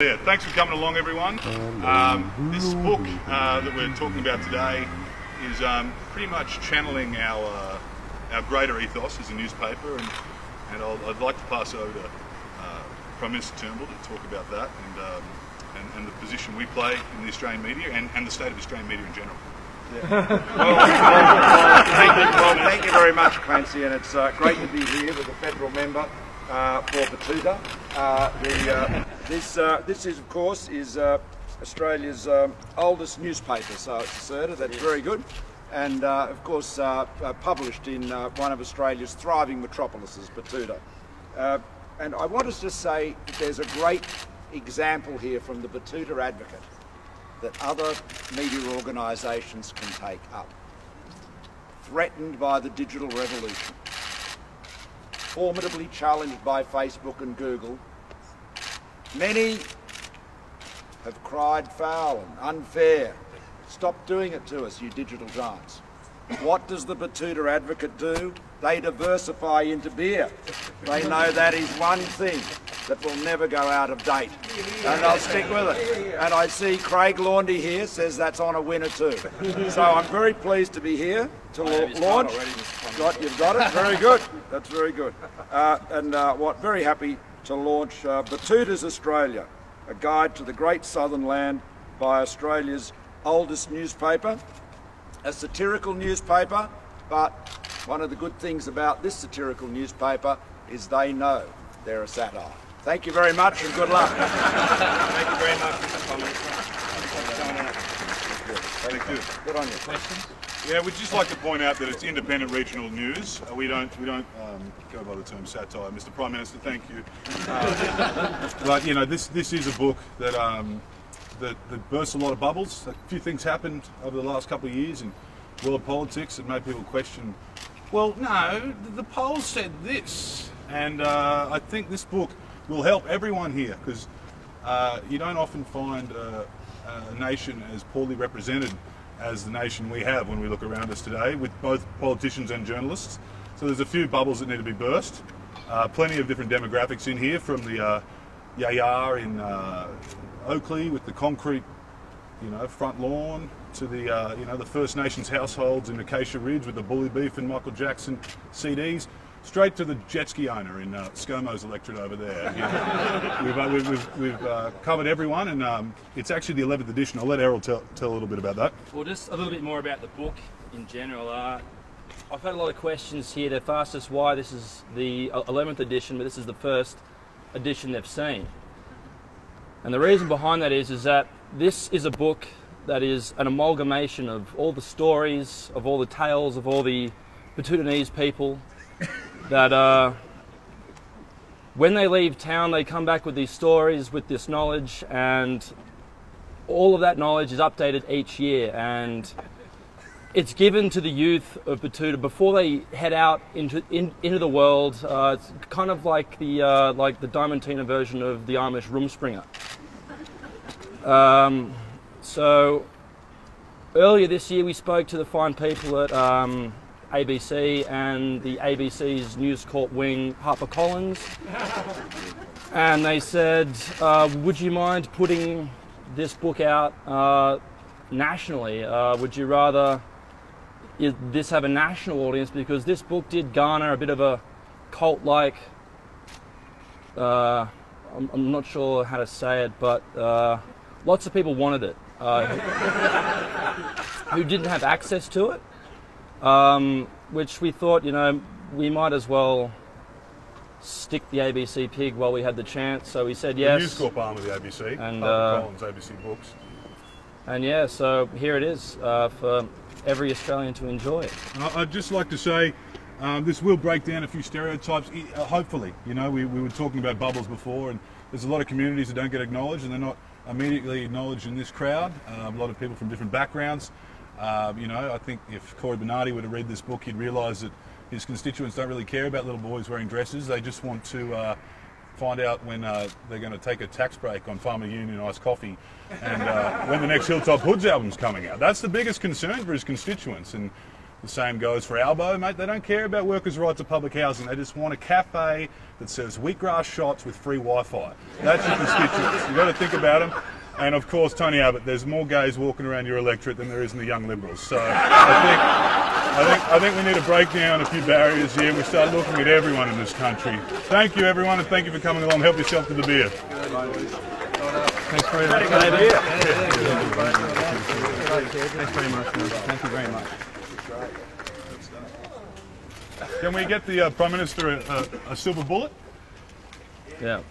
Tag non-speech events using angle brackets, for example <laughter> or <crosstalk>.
Yeah, thanks for coming along, everyone. Um, this book uh, that we're talking about today is um, pretty much channeling our uh, our greater ethos as a newspaper, and and i would like to pass over to uh, Prime Minister Turnbull to talk about that and, um, and and the position we play in the Australian media and, and the state of Australian media in general. well, well, thank, you, well, thank you very much, Clancy, and it's uh, great to be here with a federal member uh, for Betoota. Uh, the, uh, this, uh, this is, of course, is uh, Australia's um, oldest newspaper, so it's asserted. That's very good. And of course, published in one of Australia's thriving metropolises, Betoota. and I want to just say that there's a great example here from the Betoota Advocate that other media organisations can take up. Threatened by the digital revolution, formidably challenged by Facebook and Google, many have cried foul and unfair. Stop doing it to us, you digital giants. What does the Betoota Advocate do? They diversify into beer. They know that is one thing that will never go out of date. And I'll stick with it. And I see Craig Laundy here says that's on a winner too. So I'm very pleased to be here to launch. Got, you've got it? Very good. That's very good. Uh, and uh, what, very happy to launch uh, Betoota's Australia, a guide to the great southern land by Australia's oldest newspaper, a satirical newspaper, but one of the good things about this satirical newspaper is they know they're a satire. Thank you very much and good luck. Thank you very much, Mr. Thank you. Good on you. Questions? Yeah, we'd just like to point out that it's independent regional news. Uh, we don't we don't um, go by the term satire. Mr. Prime Minister, thank you. Uh, <laughs> but you know, this this is a book that um, that, that bursts a lot of bubbles. A few things happened over the last couple of years in world politics that made people question. Well, no, the polls said this, and uh, I think this book will help everyone here because uh, you don't often find a, a nation as poorly represented as the nation we have when we look around us today with both politicians and journalists. So there's a few bubbles that need to be burst. Uh, plenty of different demographics in here from the uh, Yaya in uh, Oakleigh with the concrete you know, front lawn to the, uh, you know, the First Nations households in Acacia Ridge with the Bully Beef and Michael Jackson CDs straight to the jet ski owner in uh, ScoMo's electorate over there. <laughs> we've, uh, we've, we've, we've uh, covered everyone, and um, it's actually the 11th edition. I'll let Errol tell, tell a little bit about that. Well, just a little bit more about the book in general. Uh, I've had a lot of questions here. They've asked us why this is the 11th edition, but this is the first edition they've seen. And the reason behind that is, is that this is a book that is an amalgamation of all the stories, of all the tales, of all the Betootanese people that uh, when they leave town, they come back with these stories, with this knowledge, and all of that knowledge is updated each year. And it's given to the youth of Betoota before they head out into in, into the world. Uh, it's kind of like the uh, like the Diamantina version of the Amish Rumspringa. Um, so earlier this year, we spoke to the fine people at um, ABC and the ABC's News Corp wing, HarperCollins. <laughs> and they said, uh, Would you mind putting this book out uh, nationally? Uh, would you rather this have a national audience? Because this book did garner a bit of a cult like. Uh, I'm, I'm, not sure how to say it, but uh, lots of people wanted it uh, <laughs> who didn't have access to it um, which we thought, you know, we might as well stick the ABC pig while we had the chance. So we said yes. The News Corp arm of the ABC, and uh, Collins ABC Books. And yeah, so here it is uh, for every Australian to enjoy. I'd just like to say. Um, this will break down a few stereotypes, uh, hopefully. You know, we, we were talking about bubbles before, and there's a lot of communities that don't get acknowledged, and they're not immediately acknowledged in this crowd. Um, a lot of people from different backgrounds. Uh, you know, I think if Cory Bernardi were to read this book, he'd realise that his constituents don't really care about little boys wearing dresses. They just want to uh, find out when uh, they're going to take a tax break on Farmer Union iced coffee and uh, when the next Hilltop Hoods album's coming out. That's the biggest concern for his constituents. And The same goes for Albo, mate. They don't care about workers' rights or public housing. They just want a cafe that serves wheatgrass shots with free Wi-Fi. That's your constituents. You've got to think about them. And of course, Tony Abbott, there's more gays walking around your electorate than there is in the Young Liberals. So I think, I think, I think we need to break down a few barriers here and we start looking at everyone in this country. Thank you, everyone, and thank you for coming along. Help yourself to the beer. Thanks very much. Thanks very much. Thank you very much. Can we get the uh, Prime Minister a, a, a silver bullet? Yeah.